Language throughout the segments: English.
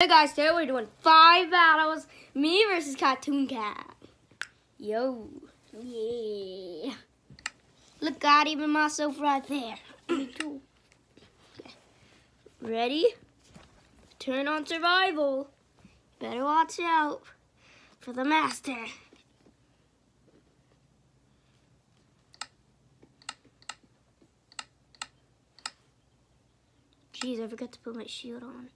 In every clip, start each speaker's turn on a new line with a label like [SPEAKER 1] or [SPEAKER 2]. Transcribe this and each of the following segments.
[SPEAKER 1] Hey guys, today we're doing five battles. Me versus Cartoon Cat. Yo. Yeah. Look, got even myself right there. Me too. Ready? Turn on survival. Better watch out for the master. Jeez, I forgot to put my shield on.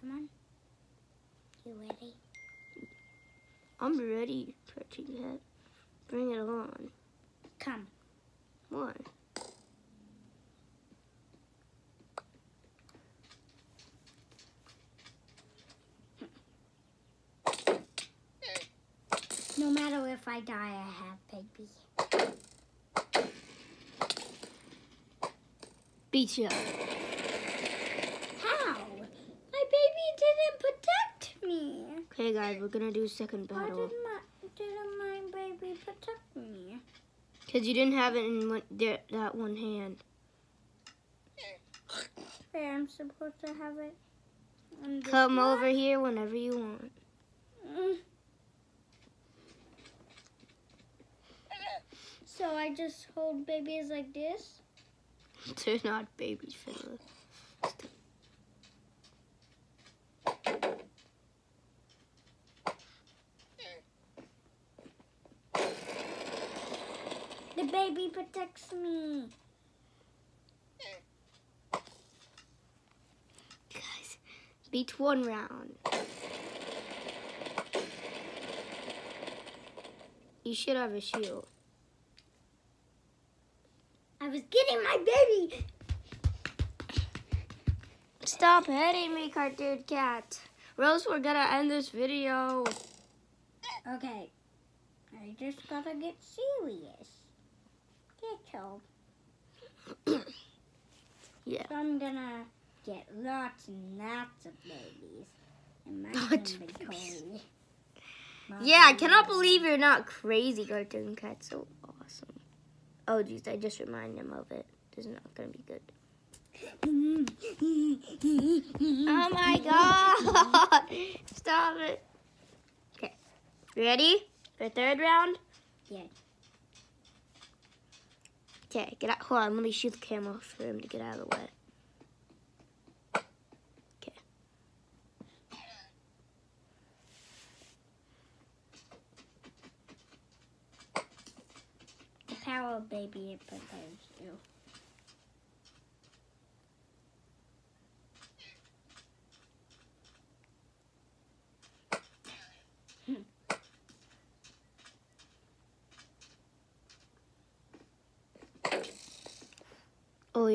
[SPEAKER 2] Come on. You ready?
[SPEAKER 1] I'm ready, Cartoon Cat. Bring it on.
[SPEAKER 2] Come.
[SPEAKER 1] One.
[SPEAKER 2] No matter if I die, I have baby.
[SPEAKER 1] Beat you.
[SPEAKER 2] How? My baby didn't protect me.
[SPEAKER 1] Okay, guys, we're gonna do second battle.
[SPEAKER 2] Why did my, didn't my baby protect me?
[SPEAKER 1] Because you didn't have it in one, there, that one hand.
[SPEAKER 2] Where I'm supposed to have it?
[SPEAKER 1] Come
[SPEAKER 2] one?
[SPEAKER 1] over here whenever you want.
[SPEAKER 2] Mm. So I just hold babies like this?
[SPEAKER 1] They're not babies, Philip.
[SPEAKER 2] Baby protects me.
[SPEAKER 1] Guys, beat one round. You should have a shield.
[SPEAKER 2] I was getting my baby.
[SPEAKER 1] Stop hitting me, Cartoon Cat. Rose, we're gonna end this video.
[SPEAKER 2] Okay. I just gotta get serious. Help.
[SPEAKER 1] Yeah.
[SPEAKER 2] So I'm gonna get lots and lots of babies. And my
[SPEAKER 1] Lots of
[SPEAKER 2] inventory. Lots
[SPEAKER 1] Yeah, I cannot believe you're not crazy, Cartoon Cat. So awesome. Oh, jeez, I just reminded him of it. This is not gonna be good. Oh my god! Stop it. Okay. Ready? For third round?
[SPEAKER 2] Yeah.
[SPEAKER 1] Okay, get out. Hold on, let me shoot the camera for him to get out of the way. Okay.
[SPEAKER 2] The power baby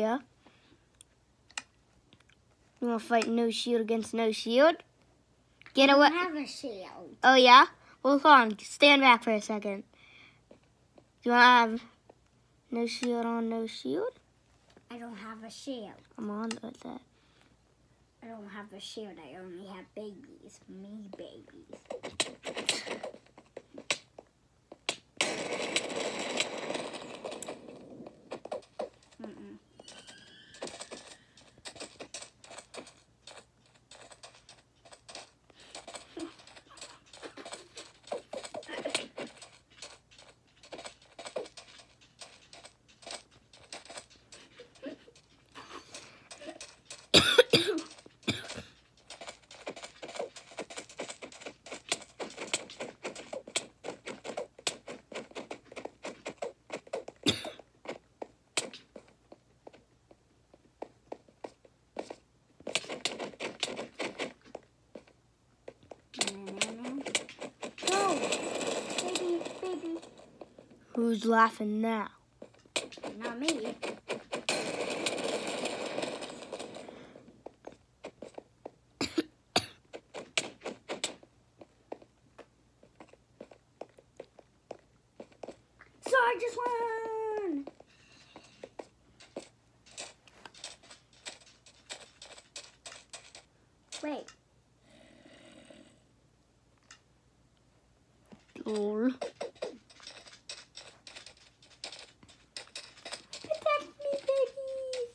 [SPEAKER 2] you.
[SPEAKER 1] You wanna fight no shield against no shield? Get away.
[SPEAKER 2] don't have a shield.
[SPEAKER 1] Oh, yeah? Well, hold on. Stand back for a second. Do you want to have no shield on, no shield?
[SPEAKER 2] I don't have a shield.
[SPEAKER 1] I'm on with that.
[SPEAKER 2] I don't have a shield. I only have babies. Me babies. Mm-mm. No, baby, baby,
[SPEAKER 1] Who's laughing now?
[SPEAKER 2] not me. So I just won. Wait,
[SPEAKER 1] Lol.
[SPEAKER 2] protect me, babies.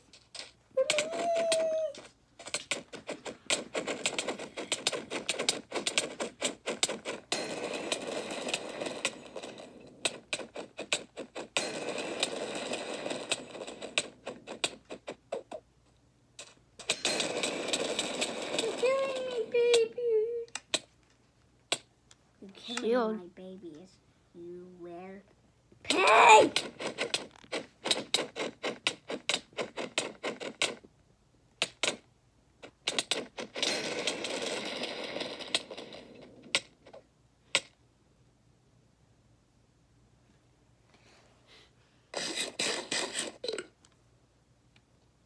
[SPEAKER 1] world.
[SPEAKER 2] My babies, you will pay.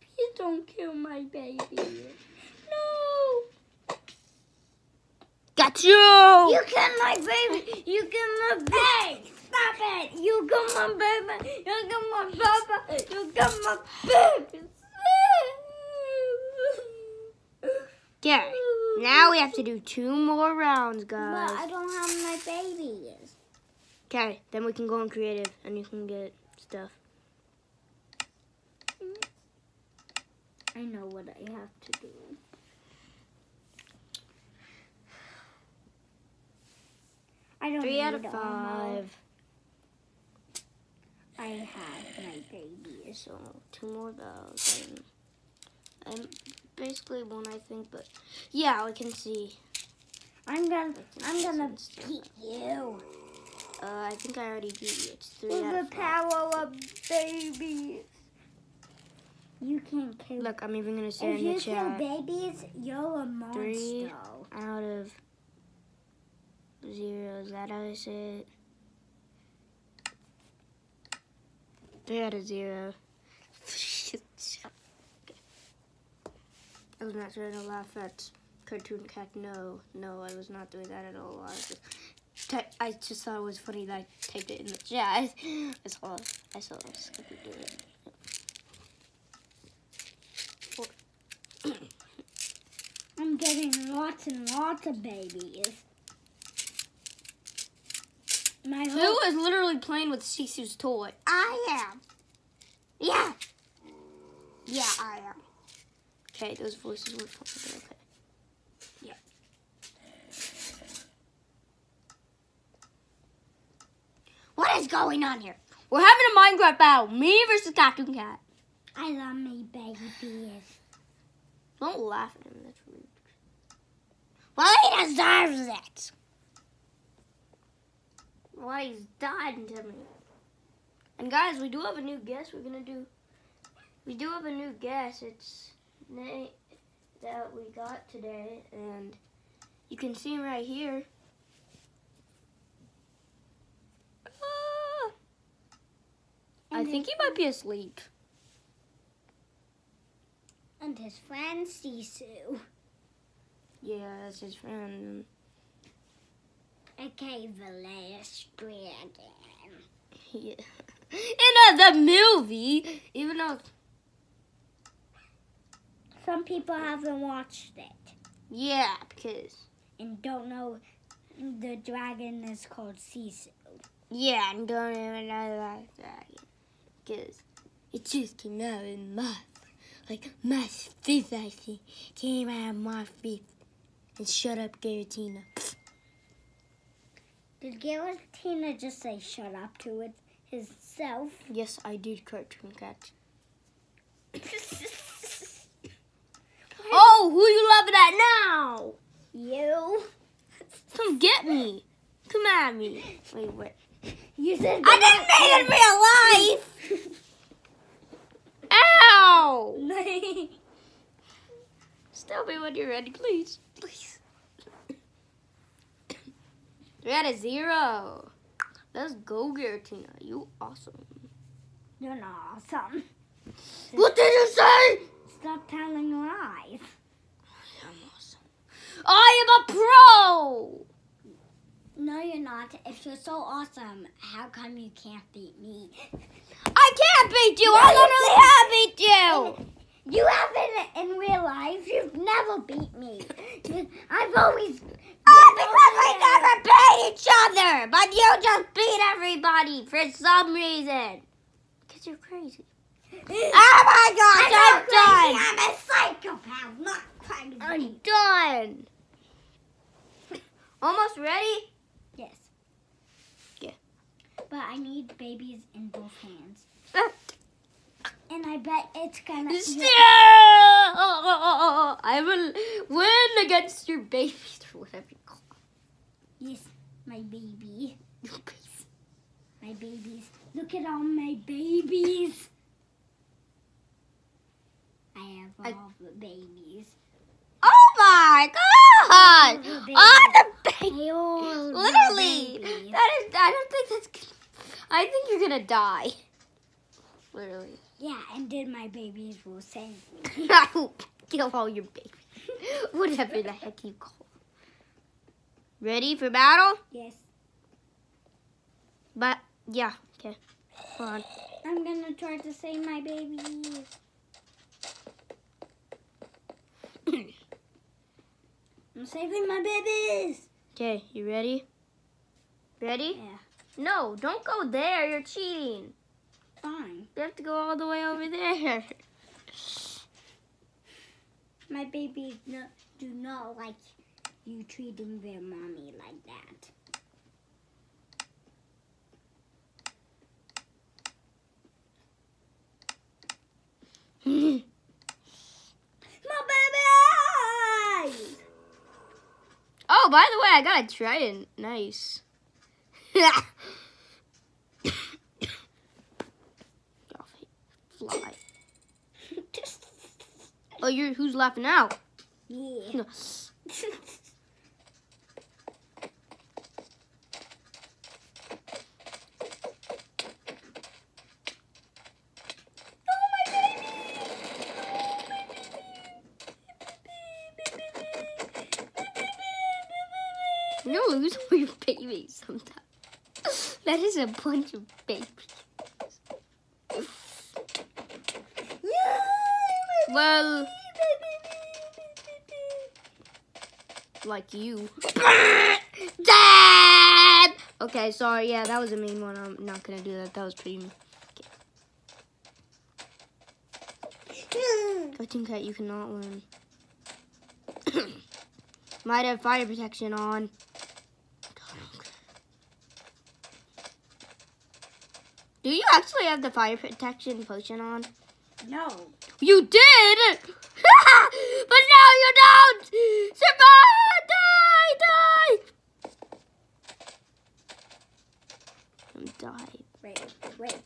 [SPEAKER 1] Please don't kill my baby. No. Got you.
[SPEAKER 2] You kill my baby. You kill my baby. Stop it. You kill my baby. You kill my baby. You kill my baby.
[SPEAKER 1] Okay. Now we have to do two more rounds, guys. But.
[SPEAKER 2] I don't have my babies.
[SPEAKER 1] Okay, then we can go on creative and you can get stuff.
[SPEAKER 2] I know what I have to do. I don't
[SPEAKER 1] Three out of five.
[SPEAKER 2] I have my babies.
[SPEAKER 1] So two more bells. And, basically one, I think, but yeah, we can see.
[SPEAKER 2] I'm gonna, I'm gonna beat you.
[SPEAKER 1] Uh, I think I already beat you. It's three
[SPEAKER 2] With
[SPEAKER 1] out
[SPEAKER 2] the
[SPEAKER 1] of five.
[SPEAKER 2] power of babies. You can't kill.
[SPEAKER 1] Look, I'm even gonna say
[SPEAKER 2] if
[SPEAKER 1] in the chat.
[SPEAKER 2] you kill babies, you're a monster.
[SPEAKER 1] Three. out of zero. Is that how I say it? Three out of zero. I was not trying to laugh at Cartoon Cat. No, no, I was not doing that at all. I just, I just thought it was funny that I typed it in the chat. I saw, I saw Scoopy do it.
[SPEAKER 2] I'm getting lots and lots of babies.
[SPEAKER 1] Who
[SPEAKER 2] whole
[SPEAKER 1] is literally playing with Sisu's toy?
[SPEAKER 2] I am. Yeah.
[SPEAKER 1] Yeah, I am. Okay, those voices were fun. Okay. Yeah. What is going on here? We're having a Minecraft battle. Me versus Cartoon Cat.
[SPEAKER 2] I love my babies.
[SPEAKER 1] Don't laugh at him. That's rude. Well, he deserves it. Well, he's dying to me. And guys, we do have a new guest. We're gonna do. We do have a new guest. It's Nate that we got today, and you can see him right here. Ah. I think he might be asleep.
[SPEAKER 2] And his friend Sisu.
[SPEAKER 1] Yeah, that's his friend.
[SPEAKER 2] Okay, the last dragon.
[SPEAKER 1] Yeah. In uh, the movie, even though
[SPEAKER 2] Some people haven't watched it
[SPEAKER 1] yeah, because
[SPEAKER 2] and don't know the dragon is called Sisu.
[SPEAKER 1] yeah, and don't even know that dragon, because it just came out in my like my fifth actually came out of my fifth. And shut up, Giratina.
[SPEAKER 2] Did Giratina just say shut up to it himself?
[SPEAKER 1] Yes, I did, cartoon cat. Oh, who you laughing at now?
[SPEAKER 2] You?
[SPEAKER 1] Come get me. Come at me. Wait, wait.
[SPEAKER 2] You said
[SPEAKER 1] I didn't make it in real life. Ow! Tell me when you're ready, please. Please. We're at a zero. Let's go, Giratina. You awesome.
[SPEAKER 2] You're not awesome.
[SPEAKER 1] What did you say?
[SPEAKER 2] Stop telling lies.
[SPEAKER 1] I'm awesome. I am a pro.
[SPEAKER 2] No, you're not. If you're so awesome, how come you can't beat me?
[SPEAKER 1] I can't beat you. I literally have beat you.
[SPEAKER 2] You haven't in real life. You've never beat me. I've always.
[SPEAKER 1] Because we never beat each other, but you just beat everybody for some reason. Because you're crazy. Oh my gosh, I'm, done.
[SPEAKER 2] I'm a psychopath, not crazy.
[SPEAKER 1] I'm done. Almost ready?
[SPEAKER 2] yes.
[SPEAKER 1] Yeah.
[SPEAKER 2] But I need babies in both hands. And I bet it's gonna.
[SPEAKER 1] Still, I will win against your babies or whatever
[SPEAKER 2] Yes, my baby. My babies. Look at all my babies. I have
[SPEAKER 1] I-
[SPEAKER 2] all the babies.
[SPEAKER 1] Oh my god!
[SPEAKER 2] All the
[SPEAKER 1] Oh, the baby.
[SPEAKER 2] I all
[SPEAKER 1] Literally.
[SPEAKER 2] babies.
[SPEAKER 1] That is. I don't think that's. I think you're gonna die. Literally.
[SPEAKER 2] Yeah, and then my babies will send me.
[SPEAKER 1] I will kill all your babies. Whatever the heck you call. Ready for battle?
[SPEAKER 2] Yes.
[SPEAKER 1] But yeah. Okay. Hold on.
[SPEAKER 2] I'm gonna try to save my babies. I'm saving my babies.
[SPEAKER 1] Okay. You ready? Ready?
[SPEAKER 2] Yeah.
[SPEAKER 1] No, don't go there. You're cheating.
[SPEAKER 2] Fine.
[SPEAKER 1] You have to go all the way over there.
[SPEAKER 2] My babies no, do not like you treating their mommy like that. My babies!
[SPEAKER 1] Oh, by the way, I got a trident. Nice. Fly. Oh, you're who's laughing out?
[SPEAKER 2] yeah.
[SPEAKER 1] You're gonna lose all your babies sometimes. That is a bunch of babies. Well, like you. Dad! Okay, sorry. Yeah, that was a mean one. I'm not gonna do that. That was pretty mean. Cartoon Cat, you cannot win. Might have fire protection on. Do you actually have the fire protection potion on?
[SPEAKER 2] No.
[SPEAKER 1] You did! but now you don't! Survive! Die! Die! I'm
[SPEAKER 2] wait.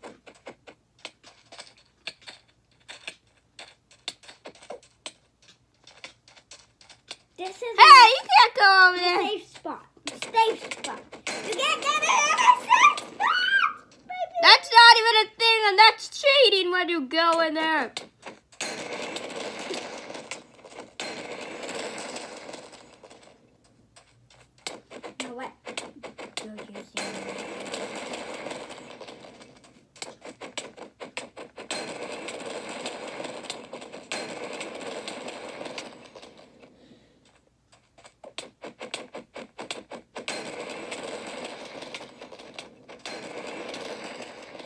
[SPEAKER 2] This is
[SPEAKER 1] Hey, you can't go over there!
[SPEAKER 2] safe spot. Safe spot. You can't get it in a safe spot! Baby.
[SPEAKER 1] That's not even a thing, and that's cheating when you go in there.
[SPEAKER 2] You know what? You're using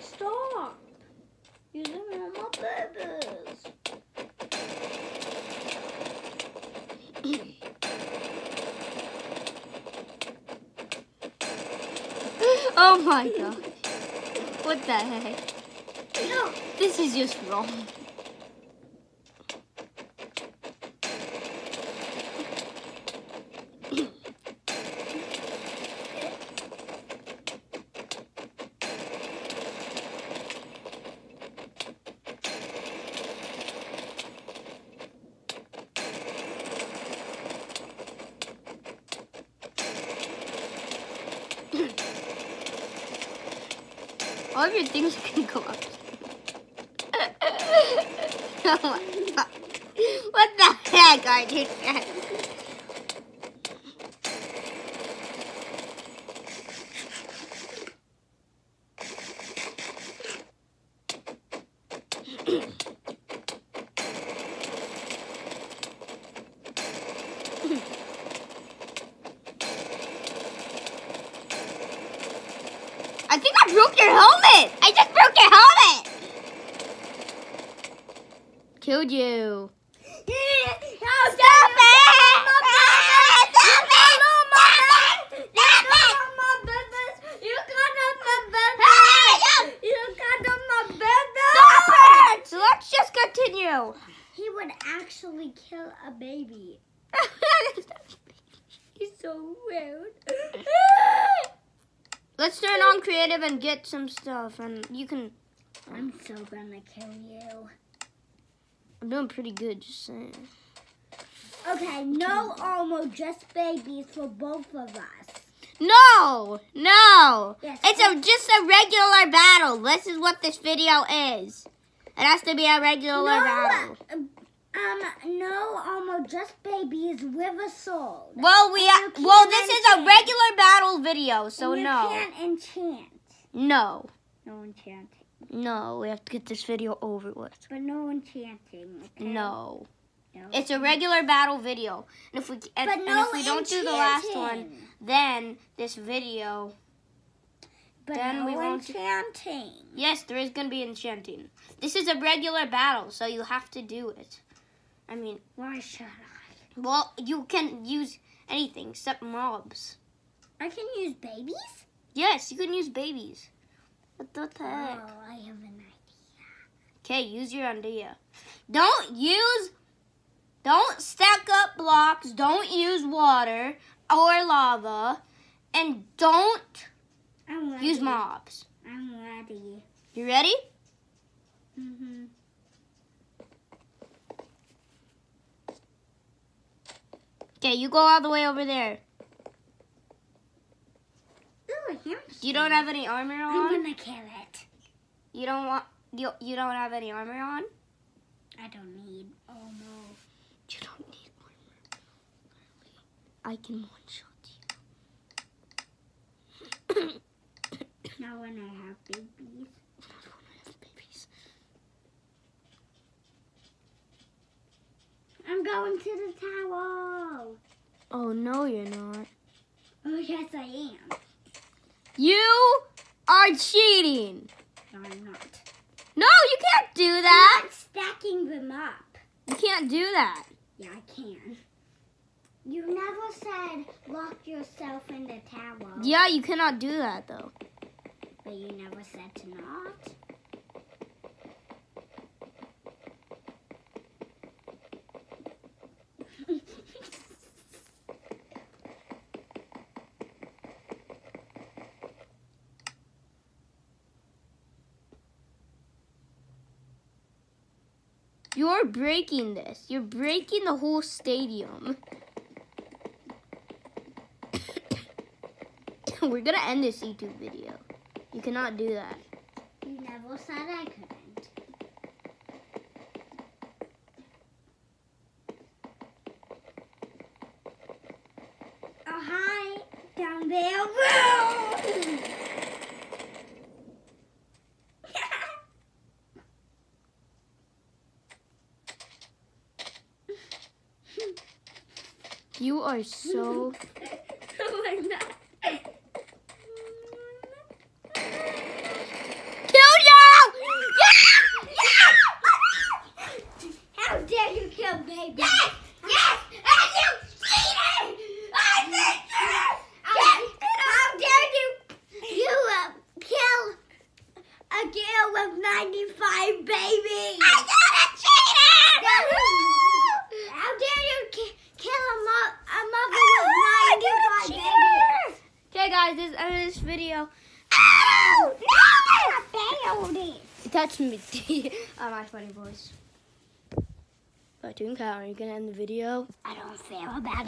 [SPEAKER 2] Stop! Using all my babies.
[SPEAKER 1] Oh my god. What the heck?
[SPEAKER 2] No.
[SPEAKER 1] This is just wrong. All of your things can go up. oh my god. What the heck are you doing? I think I broke your helmet. I just broke your helmet. Killed you.
[SPEAKER 2] Stop
[SPEAKER 1] Stop it! Stop it! So let's just continue.
[SPEAKER 2] He would actually kill a baby. He's so rude.
[SPEAKER 1] Let's turn on creative and get some stuff, and you can.
[SPEAKER 2] I'm so gonna kill you.
[SPEAKER 1] I'm doing pretty good, just saying.
[SPEAKER 2] Okay, no Elmo, just babies for both of us.
[SPEAKER 1] No, no.
[SPEAKER 2] Yes.
[SPEAKER 1] It's a just a regular battle. This is what this video is. It has to be a regular battle.
[SPEAKER 2] um, um, no Elmo, just babies with a soul.
[SPEAKER 1] Well, we
[SPEAKER 2] you
[SPEAKER 1] ha- well this is a regular battle video, so
[SPEAKER 2] you
[SPEAKER 1] no,
[SPEAKER 2] can't enchant.
[SPEAKER 1] no,
[SPEAKER 2] No enchanting.
[SPEAKER 1] no. We have to get this video over with.
[SPEAKER 2] But no enchanting. Okay?
[SPEAKER 1] No,
[SPEAKER 2] No.
[SPEAKER 1] it's a regular battle video, and if we and,
[SPEAKER 2] but
[SPEAKER 1] and if we don't do the last one, then this video.
[SPEAKER 2] But
[SPEAKER 1] then
[SPEAKER 2] no
[SPEAKER 1] we won't-
[SPEAKER 2] enchanting.
[SPEAKER 1] Yes, there is gonna be enchanting. This is a regular battle, so you have to do it. I mean,
[SPEAKER 2] Why should I?
[SPEAKER 1] well, you can use anything except mobs.
[SPEAKER 2] I can use babies?
[SPEAKER 1] Yes, you can use babies. What the heck? Oh.
[SPEAKER 2] I have an idea.
[SPEAKER 1] Okay, use your idea. Don't use, don't stack up blocks. Don't use water or lava, and don't use mobs.
[SPEAKER 2] I'm ready.
[SPEAKER 1] You ready?
[SPEAKER 2] Mm-hmm.
[SPEAKER 1] Okay, you go all the way over there.
[SPEAKER 2] Ooh.
[SPEAKER 1] You don't have any armor on?
[SPEAKER 2] I'm
[SPEAKER 1] on.
[SPEAKER 2] gonna kill it.
[SPEAKER 1] You don't want. You you don't have any armor on.
[SPEAKER 2] I don't need. Oh no.
[SPEAKER 1] You don't need armor. I can one shot you.
[SPEAKER 2] Not when I have babies.
[SPEAKER 1] Not when I have babies.
[SPEAKER 2] I'm going to the tower.
[SPEAKER 1] Oh no, you're not.
[SPEAKER 2] Oh yes, I am.
[SPEAKER 1] You are cheating.
[SPEAKER 2] No, I'm not.
[SPEAKER 1] No, you can't do that.
[SPEAKER 2] I'm stacking them up.
[SPEAKER 1] You can't do that.
[SPEAKER 2] Yeah, I can. You never said lock yourself in the tower.
[SPEAKER 1] Yeah, you cannot do that though.
[SPEAKER 2] But you never said to not.
[SPEAKER 1] You're breaking this. You're breaking the whole stadium. We're gonna end this YouTube video. You cannot do that.
[SPEAKER 2] you never said I couldn't. Oh, hi. Down there. Woo!
[SPEAKER 1] You are so.
[SPEAKER 2] oh my god.
[SPEAKER 1] Kill you!
[SPEAKER 2] How dare you kill baby?
[SPEAKER 1] Yes! Yes! And you cheated! I did
[SPEAKER 2] How, how dare you? You uh, kill a girl with 95 babies.
[SPEAKER 1] I did
[SPEAKER 2] How dare you ki- kill a, mo- a mother
[SPEAKER 1] Ah,
[SPEAKER 2] with 95 babies?
[SPEAKER 1] Okay, guys, this is the end of this video.
[SPEAKER 2] Ow! No! Baby!
[SPEAKER 1] Touch me. my funny voice. Cartoon Cat, are you gonna end the video?
[SPEAKER 2] I don't feel about